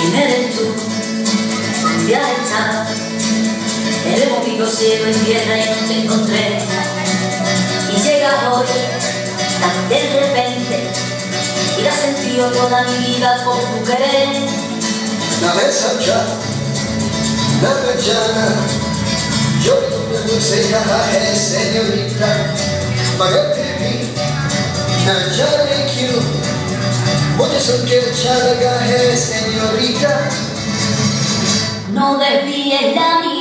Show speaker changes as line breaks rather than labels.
Cime eres tú, mundial está. Eres pico cielo en tierra y no te encontré. Y llega hoy, tan de repente, y la sentido toda mi vida por tu querer.
Nave Sancha, nave llana, yo tuve a dulce caja, eres señorita, para escribir, na llave que già chiù, voglio socchiacciare, señorita.
No desvíes la mirada